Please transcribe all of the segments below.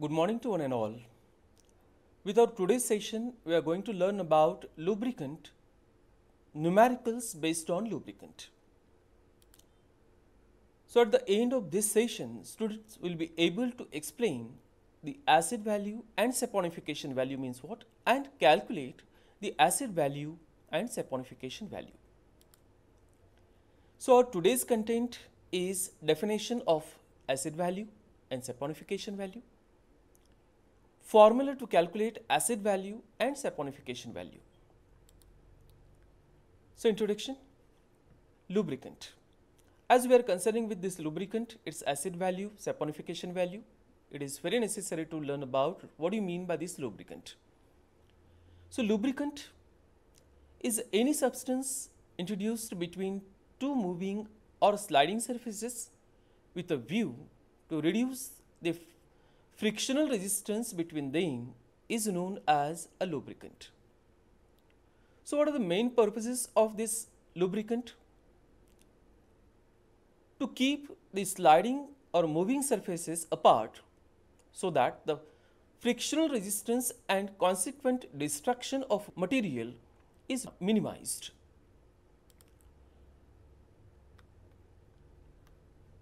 Good morning to one and all. With our today's session, we are going to learn about lubricant, numericals based on lubricant. So at the end of this session, students will be able to explain the acid value and saponification value means what and calculate the acid value and saponification value. So our today's content is definition of acid value and saponification value, formula to calculate acid value and saponification value. So introduction, lubricant. As we are concerning with this lubricant, its acid value, saponification value, it is very necessary to learn about what do you mean by this lubricant. So lubricant is any substance introduced between two moving or sliding surfaces with a view to reduce the frictional resistance between them is known as a lubricant. So what are the main purposes of this lubricant? To keep the sliding or moving surfaces apart so that the frictional resistance and consequent destruction of material is minimized.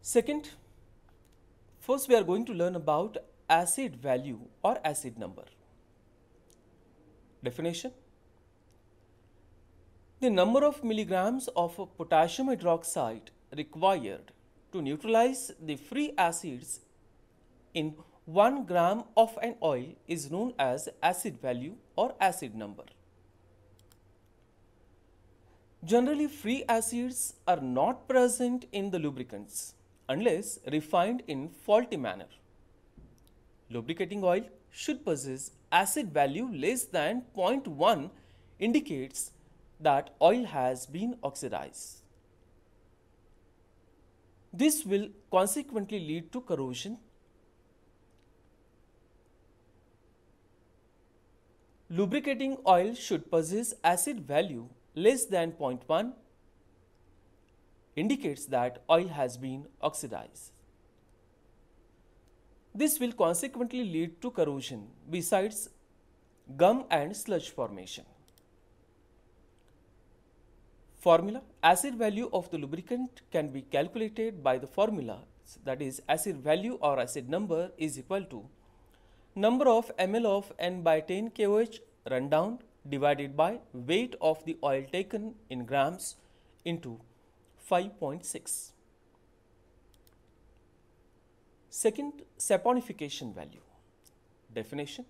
Second, first we are going to learn about acid value or acid number. Definition The number of milligrams of potassium hydroxide required to neutralize the free acids in 1 gram of an oil is known as acid value or acid number. Generally, free acids are not present in the lubricants unless refined in faulty manner. Lubricating oil should possess acid value less than 0.1 indicates that oil has been oxidized. This will consequently lead to corrosion. Lubricating oil should possess acid value less than 0.1 indicates that oil has been oxidized. This will consequently lead to corrosion besides gum and sludge formation. Formula Acid value of the lubricant can be calculated by the formula that is acid value or acid number is equal to number of ml of n by 10 KOH rundown divided by weight of the oil taken in grams into 5.6. Second, saponification value. Definition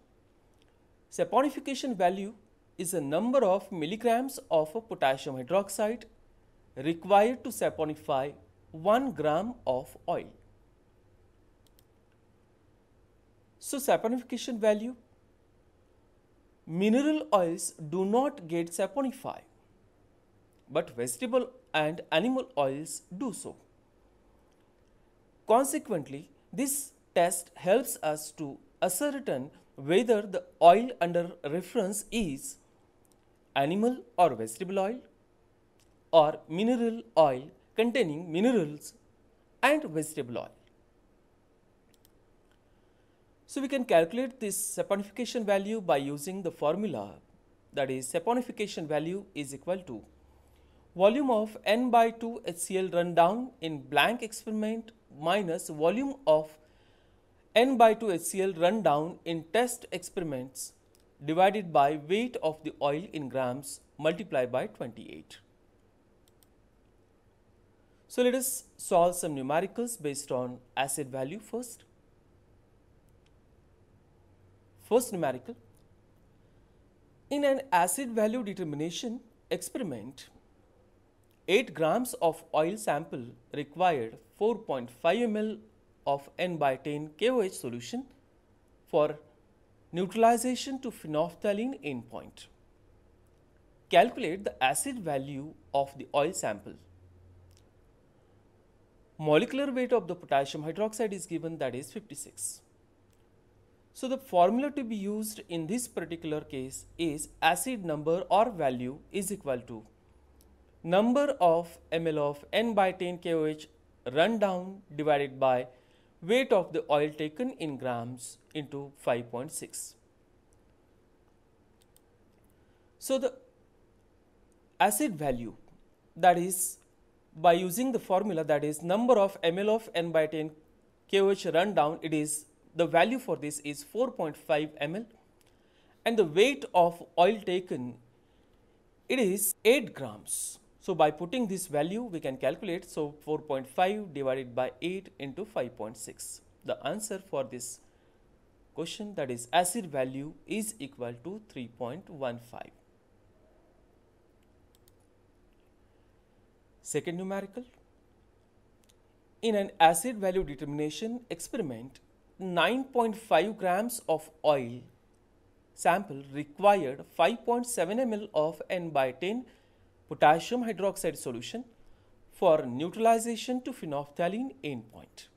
Saponification value is a number of milligrams of a potassium hydroxide required to saponify 1 gram of oil. So, saponification value mineral oils do not get saponified, but vegetable and animal oils do so. Consequently, this test helps us to ascertain whether the oil under reference is animal or vegetable oil or mineral oil containing minerals and vegetable oil. So we can calculate this saponification value by using the formula that is saponification value is equal to volume of n by 2 HCl run down in blank experiment minus volume of n by 2 HCl run down in test experiments divided by weight of the oil in grams multiplied by 28. So let us solve some numericals based on acid value first. First numerical. In an acid value determination experiment, 8 grams of oil sample required 4.5 ml of n by 10 KOH solution for neutralization to phenolphthalein endpoint. Calculate the acid value of the oil sample. Molecular weight of the potassium hydroxide is given that is 56. So the formula to be used in this particular case is acid number or value is equal to number of ml of n by 10 KOH run down divided by weight of the oil taken in grams into 5.6. So the acid value that is by using the formula that is number of ml of n by 10 KOH run down it is the value for this is 4.5 ml and the weight of oil taken it is 8 grams. So by putting this value we can calculate so 4.5 divided by 8 into 5.6. The answer for this question that is acid value is equal to 3.15. Second numerical. In an acid value determination experiment, 9.5 grams of oil sample required 5.7 ml of n by 10 potassium hydroxide solution for neutralization to phenolphthalein endpoint.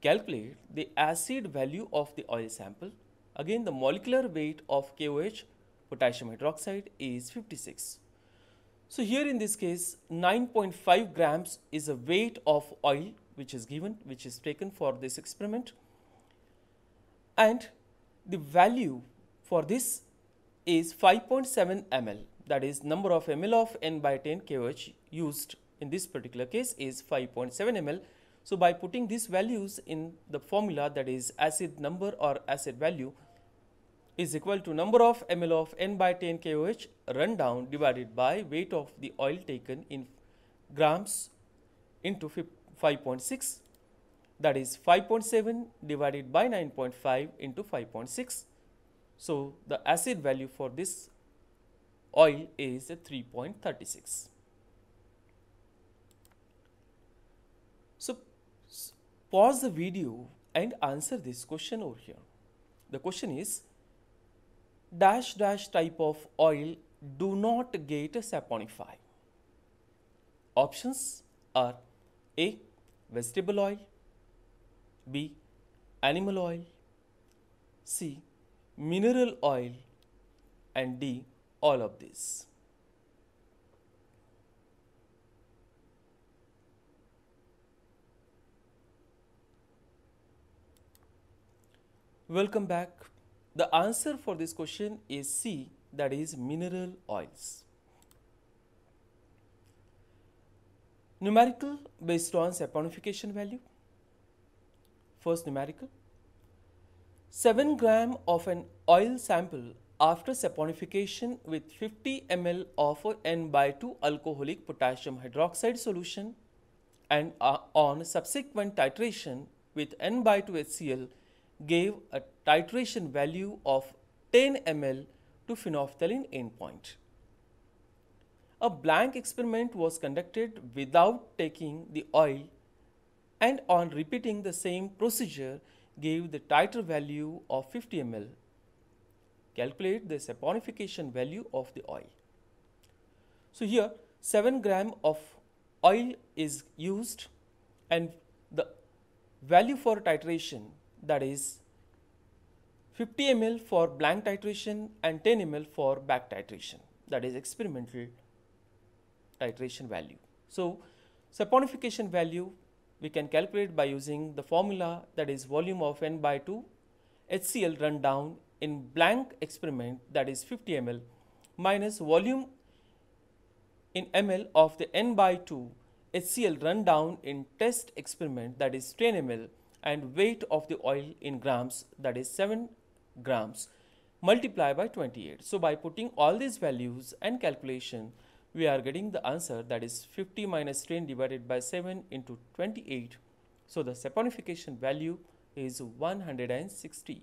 Calculate the acid value of the oil sample. Again, the molecular weight of KOH potassium hydroxide is 56. So here in this case 9.5 grams is a weight of oil which is given which is taken for this experiment and the value for this is 5.7 ml that is number of ml of n by 10 KOH used in this particular case is 5.7 ml. So by putting these values in the formula that is acid number or acid value is equal to number of ml of n by 10 KOH run down divided by weight of the oil taken in grams into 5.6 that is 5.7 divided by 9.5 into 5.6. So, the acid value for this oil is 3.36. So, pause the video and answer this question over here. The question is dash dash type of oil do not get saponify. Options are A. Vegetable oil B. Animal oil C. Mineral oil and D. All of these. Welcome back the answer for this question is C that is mineral oils. Numerical based on saponification value. First numerical. 7 gram of an oil sample after saponification with 50 ml of N by 2 alcoholic potassium hydroxide solution and uh, on subsequent titration with N by 2 HCl gave a titration value of 10 ml to phenolphthalein endpoint. A blank experiment was conducted without taking the oil and on repeating the same procedure gave the titer value of 50 ml. Calculate the saponification value of the oil. So here 7 gram of oil is used and the value for titration that is 50 ml for blank titration and 10 ml for back titration that is experimental titration value. So, saponification value we can calculate by using the formula that is volume of n by 2 HCl run down in blank experiment that is 50 ml minus volume in ml of the n by 2 HCl run down in test experiment that is 10 ml and weight of the oil in grams that is 7 grams multiply by 28. So by putting all these values and calculation we are getting the answer that is 50 minus 10 divided by 7 into 28. So the saponification value is 160.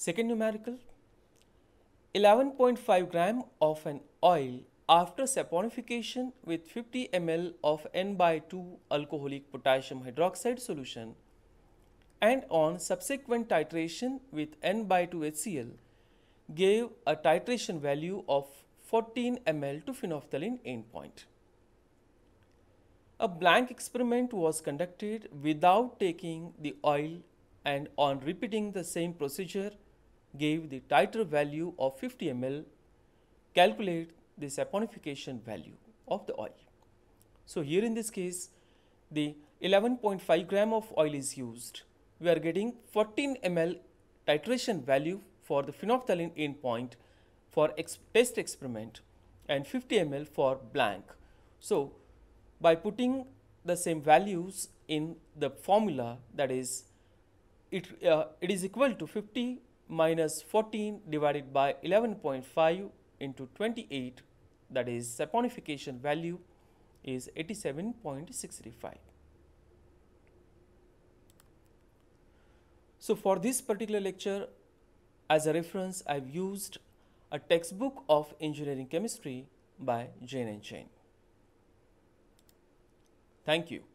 Second numerical 11.5 gram of an oil after saponification with 50 ml of N by 2 alcoholic potassium hydroxide solution and on subsequent titration with N by 2 HCl gave a titration value of 14 ml to phenolphthalein endpoint. A blank experiment was conducted without taking the oil and on repeating the same procedure gave the titer value of 50 ml. Calculate the saponification value of the oil. So here in this case, the 11.5 gram of oil is used. We are getting 14 ml titration value for the phenolphthalein endpoint for ex test experiment and 50 ml for blank. So by putting the same values in the formula that is it, uh, it is equal to 50 minus 14 divided by 11.5 into 28 that is saponification value is 87.635. So for this particular lecture as a reference I have used a textbook of engineering chemistry by Jain and Jain. Thank you.